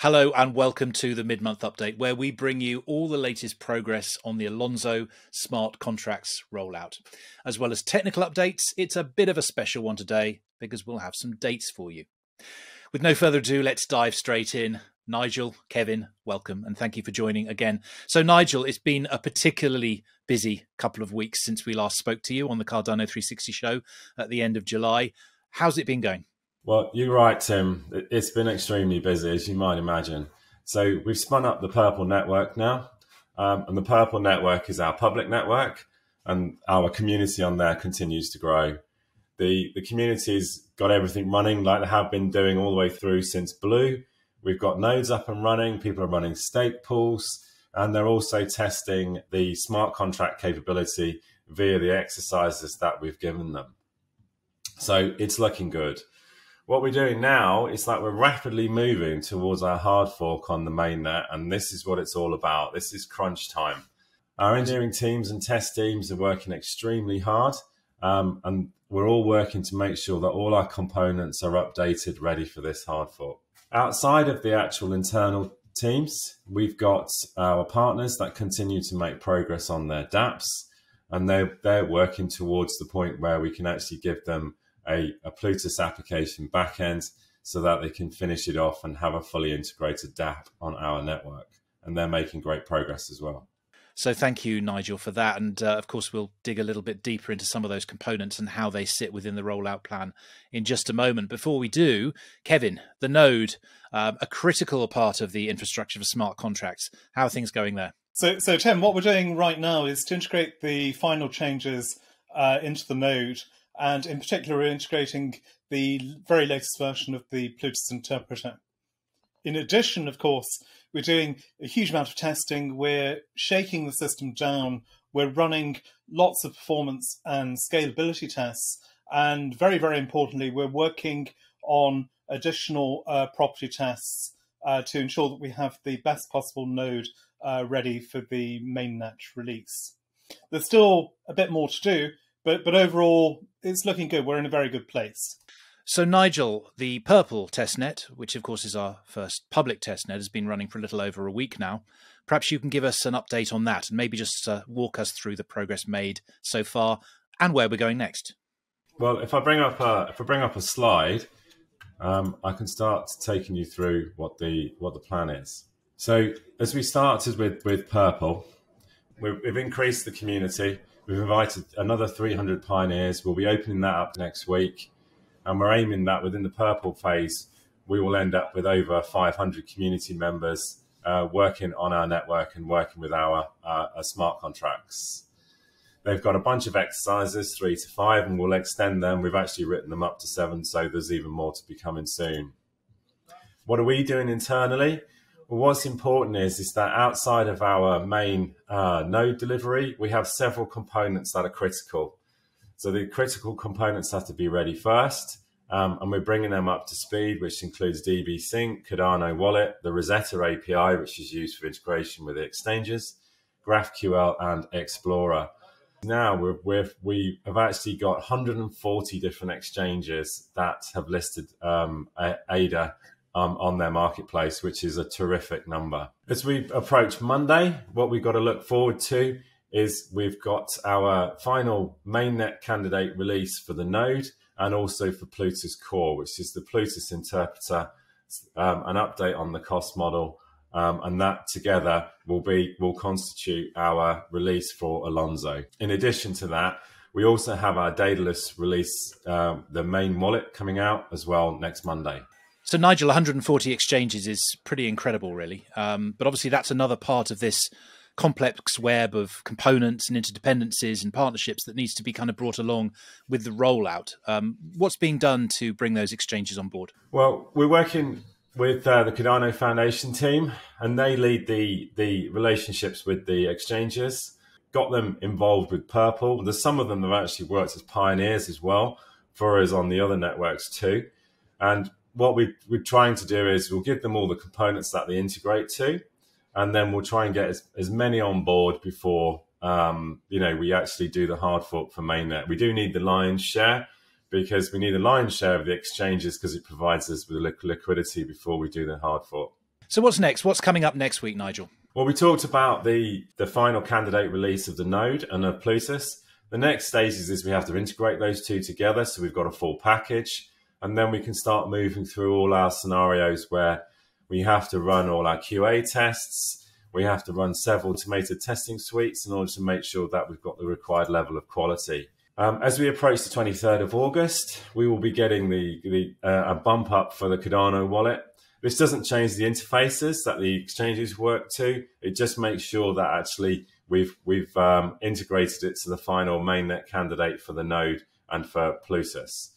Hello and welcome to the mid month update, where we bring you all the latest progress on the Alonzo smart contracts rollout. As well as technical updates, it's a bit of a special one today because we'll have some dates for you. With no further ado, let's dive straight in. Nigel, Kevin, welcome and thank you for joining again. So, Nigel, it's been a particularly busy couple of weeks since we last spoke to you on the Cardano 360 show at the end of July. How's it been going? Well, you're right, Tim. It's been extremely busy, as you might imagine. So we've spun up the Purple Network now, um, and the Purple Network is our public network, and our community on there continues to grow. The the community's got everything running like they have been doing all the way through since Blue. We've got nodes up and running. People are running stake pools, and they're also testing the smart contract capability via the exercises that we've given them. So it's looking good what we're doing now is like we're rapidly moving towards our hard fork on the mainnet, and this is what it's all about. This is crunch time. Our engineering teams and test teams are working extremely hard, um, and we're all working to make sure that all our components are updated, ready for this hard fork. Outside of the actual internal teams, we've got our partners that continue to make progress on their dApps, and they're, they're working towards the point where we can actually give them a, a Plutus application backend so that they can finish it off and have a fully integrated dApp on our network. And they're making great progress as well. So thank you, Nigel, for that. And uh, of course, we'll dig a little bit deeper into some of those components and how they sit within the rollout plan in just a moment. Before we do, Kevin, the node, um, a critical part of the infrastructure for smart contracts. How are things going there? So, so Tim, what we're doing right now is to integrate the final changes uh, into the node and in particular, we're integrating the very latest version of the Plutus interpreter. In addition, of course, we're doing a huge amount of testing. We're shaking the system down. We're running lots of performance and scalability tests. And very, very importantly, we're working on additional uh, property tests uh, to ensure that we have the best possible node uh, ready for the mainnet release. There's still a bit more to do, but but overall, it's looking good. We're in a very good place. So, Nigel, the Purple testnet, which of course is our first public testnet, has been running for a little over a week now. Perhaps you can give us an update on that and maybe just uh, walk us through the progress made so far and where we're going next. Well, if I bring up a, if I bring up a slide, um, I can start taking you through what the what the plan is. So, as we started with with Purple, we've, we've increased the community. We've invited another 300 pioneers. We'll be opening that up next week. And we're aiming that within the purple phase, we will end up with over 500 community members uh, working on our network and working with our, uh, our smart contracts. They've got a bunch of exercises, three to five, and we'll extend them. We've actually written them up to seven, so there's even more to be coming soon. What are we doing internally? What's important is is that outside of our main uh, node delivery, we have several components that are critical. So the critical components have to be ready first, um, and we're bringing them up to speed, which includes DB Sync, Cardano Wallet, the Rosetta API, which is used for integration with the exchanges, GraphQL, and Explorer. Now we're, we're, we have actually got 140 different exchanges that have listed um, ADA um, on their marketplace, which is a terrific number. As we approach Monday, what we've got to look forward to is we've got our final mainnet candidate release for the node and also for Plutus Core, which is the Plutus interpreter, um, an update on the cost model. Um, and that together will be will constitute our release for Alonzo. In addition to that, we also have our Daedalus release, um, the main wallet coming out as well next Monday. So, Nigel, 140 exchanges is pretty incredible, really. Um, but obviously, that's another part of this complex web of components and interdependencies and partnerships that needs to be kind of brought along with the rollout. Um, what's being done to bring those exchanges on board? Well, we're working with uh, the Cardano Foundation team, and they lead the the relationships with the exchanges. Got them involved with Purple. There's some of them that have actually worked as pioneers as well for us on the other networks too. And what we, we're trying to do is we'll give them all the components that they integrate to, and then we'll try and get as, as many on board before um, you know we actually do the hard fork for mainnet. We do need the lion's share because we need the lion's share of the exchanges because it provides us with liquidity before we do the hard fork. So what's next? What's coming up next week, Nigel? Well, we talked about the the final candidate release of the node and of Plutus. The next stage is we have to integrate those two together, so we've got a full package, and then we can start moving through all our scenarios where we have to run all our QA tests. We have to run several automated testing suites in order to make sure that we've got the required level of quality. Um, as we approach the 23rd of August, we will be getting the, the uh, a bump up for the Cardano wallet. This doesn't change the interfaces that the exchanges work to. It just makes sure that actually we've we've um, integrated it to the final mainnet candidate for the node and for Plutus.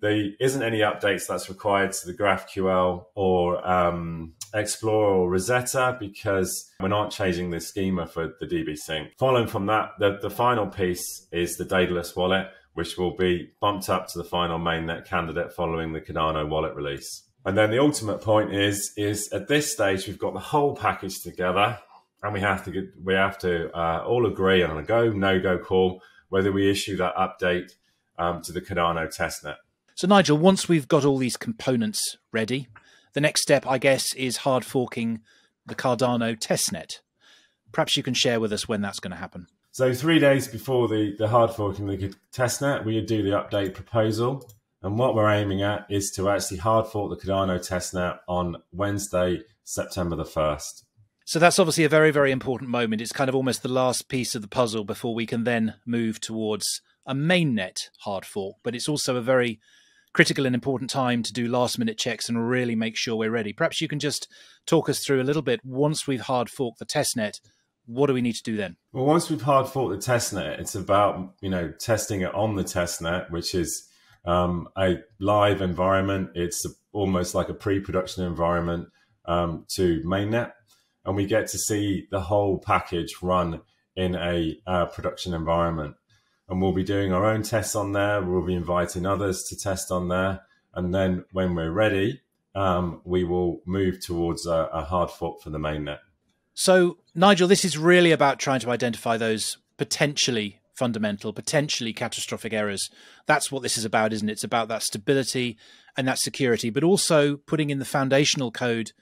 There isn't any updates that's required to the GraphQL or um, Explorer or Rosetta because we're not changing the schema for the DB sync. Following from that, the, the final piece is the Daedalus wallet, which will be bumped up to the final mainnet candidate following the Cardano wallet release. And then the ultimate point is, is at this stage, we've got the whole package together and we have to get, we have to uh, all agree on a go, no go call, whether we issue that update um, to the Cardano testnet. So, Nigel, once we've got all these components ready, the next step, I guess, is hard forking the Cardano testnet. Perhaps you can share with us when that's going to happen. So, three days before the, the hard forking the testnet, we do the update proposal. And what we're aiming at is to actually hard fork the Cardano testnet on Wednesday, September the 1st. So that's obviously a very, very important moment. It's kind of almost the last piece of the puzzle before we can then move towards a mainnet hard fork. But it's also a very critical and important time to do last minute checks and really make sure we're ready. Perhaps you can just talk us through a little bit once we've hard forked the test net. What do we need to do then? Well, once we've hard forked the test net, it's about you know testing it on the test net, which is um, a live environment. It's a, almost like a pre-production environment um, to mainnet, and we get to see the whole package run in a uh, production environment and we'll be doing our own tests on there. We'll be inviting others to test on there, and then when we're ready, um, we will move towards a, a hard fork for the mainnet. So, Nigel, this is really about trying to identify those potentially fundamental, potentially catastrophic errors. That's what this is about, isn't it? It's about that stability and that security, but also putting in the foundational code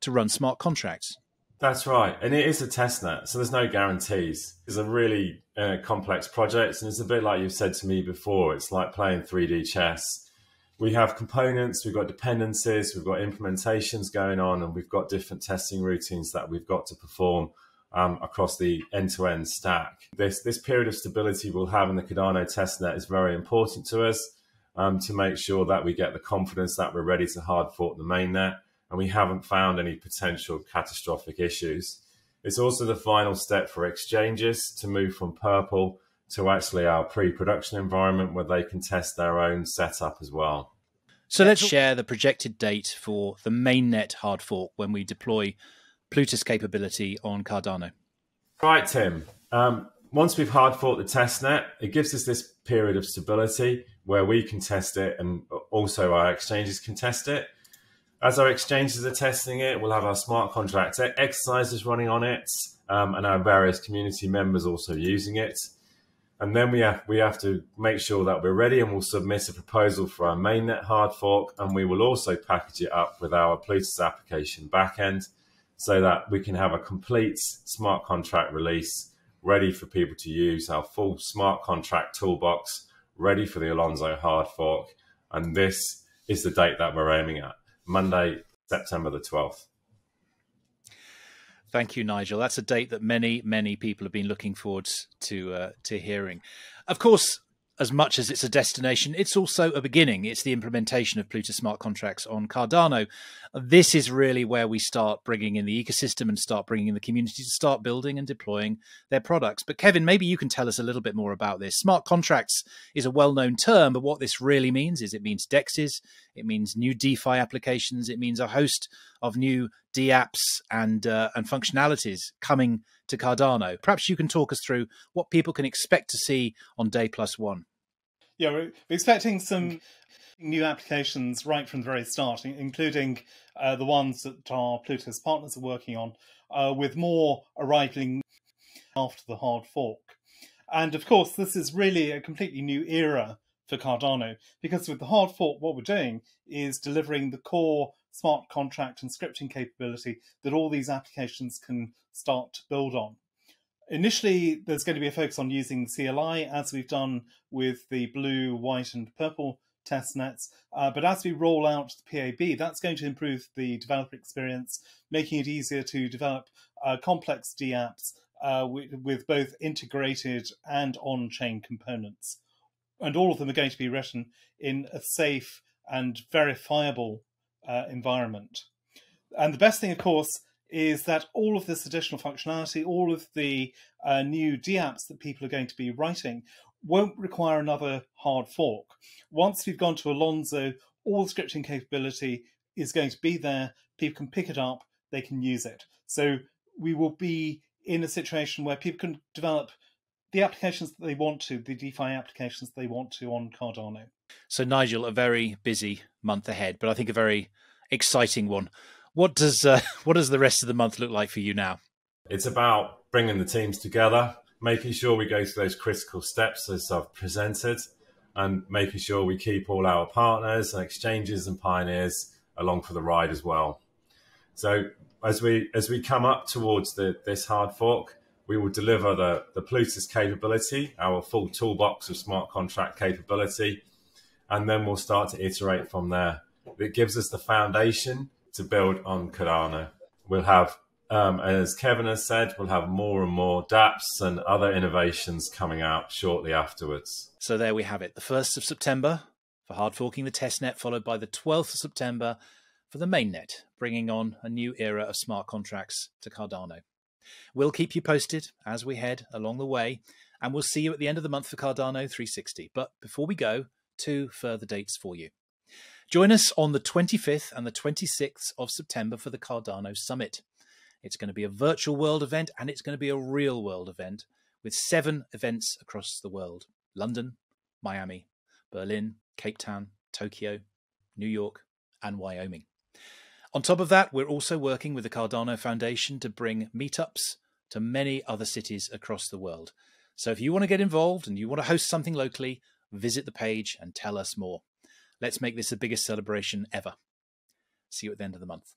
to run smart contracts. That's right, and it is a test net, so there's no guarantees. It's a really uh, complex project, and it's a bit like you've said to me before. It's like playing 3D chess. We have components, we've got dependencies, we've got implementations going on, and we've got different testing routines that we've got to perform um, across the end-to-end stack. This this period of stability we'll have in the Cardano testnet is very important to us um, to make sure that we get the confidence that we're ready to hard fork the mainnet and we haven't found any potential catastrophic issues. It's also the final step for exchanges to move from purple to actually our pre-production environment where they can test their own setup as well. So let's share the projected date for the mainnet hard fork when we deploy Plutus capability on Cardano. Right, Tim. Um, once we've hard forked the testnet, it gives us this period of stability where we can test it and also our exchanges can test it. As our exchanges are testing it, we'll have our smart contract exercises running on it, um, and our various community members also using it. And then we have we have to make sure that we're ready, and we'll submit a proposal for our mainnet hard fork, and we will also package it up with our Plutus application backend, so that we can have a complete smart contract release ready for people to use. Our full smart contract toolbox ready for the Alonzo hard fork, and this is the date that we're aiming at. Monday, September the 12th. Thank you, Nigel. That's a date that many, many people have been looking forward to uh, to hearing. Of course, as much as it's a destination, it's also a beginning. It's the implementation of Plutus smart contracts on Cardano. This is really where we start bringing in the ecosystem and start bringing in the community to start building and deploying their products. But Kevin, maybe you can tell us a little bit more about this. Smart contracts is a well-known term, but what this really means is it means DEXs, it means new DeFi applications, it means a host of new DApps and uh, and functionalities coming to Cardano. Perhaps you can talk us through what people can expect to see on day plus one. Yeah, we're expecting some new applications right from the very start, including uh, the ones that our Plutus partners are working on, uh, with more arriving after the hard fork. And of course, this is really a completely new era for Cardano because with the hard fork, what we're doing is delivering the core smart contract and scripting capability that all these applications can start to build on. Initially, there's going to be a focus on using CLI, as we've done with the blue, white, and purple test nets. Uh, but as we roll out the PAB, that's going to improve the developer experience, making it easier to develop uh, complex DApps uh, with, with, both integrated and on chain components. And all of them are going to be written in a safe and verifiable uh, environment. And the best thing, of course, is that all of this additional functionality, all of the uh, new DApps that people are going to be writing, won't require another hard fork. Once we've gone to Alonzo, all the scripting capability is going to be there. People can pick it up, they can use it. So we will be in a situation where people can develop the applications that they want to, the DeFi applications they want to on Cardano. So, Nigel, a very busy month ahead, but I think a very exciting one. What does uh, what does the rest of the month look like for you now? It's about bringing the teams together, making sure we go through those critical steps as I've presented, and making sure we keep all our partners and exchanges and pioneers along for the ride as well. So as we as we come up towards the this hard fork, we will deliver the the Plutus capability, our full toolbox of smart contract capability, and then we'll start to iterate from there. It gives us the foundation to build on Cardano. We'll have um, as Kevin has said, we'll have more and more dApps and other innovations coming out shortly afterwards. So there we have it. The 1st of September for hard forking the testnet, followed by the 12th of September for the mainnet, bringing on a new era of smart contracts to Cardano. We'll keep you posted as we head along the way, and we'll see you at the end of the month for Cardano 360. But before we go, two further dates for you. Join us on the 25th and the 26th of September for the Cardano Summit. It's going to be a virtual world event and it's going to be a real world event with seven events across the world London, Miami, Berlin, Cape Town, Tokyo, New York, and Wyoming. On top of that, we're also working with the Cardano Foundation to bring meetups to many other cities across the world. So if you want to get involved and you want to host something locally, visit the page and tell us more. Let's make this the biggest celebration ever. See you at the end of the month.